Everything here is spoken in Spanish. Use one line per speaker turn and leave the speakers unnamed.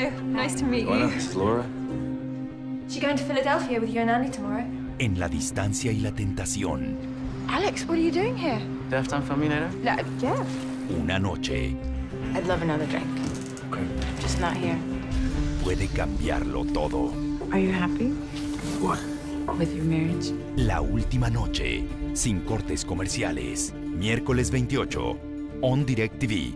Hello, nice to meet
Bueno, this is Laura.
She going to Philadelphia with you and Annie tomorrow?
En la distancia y la tentación,
Alex, what are you doing here?
Do you have time for me later?
No, yeah.
una noche
I'd love another drink.
Okay.
Just not here.
puede cambiarlo todo.
Are you happy
What?
with your marriage?
La última noche, sin cortes comerciales. Miércoles 28, On Direct TV.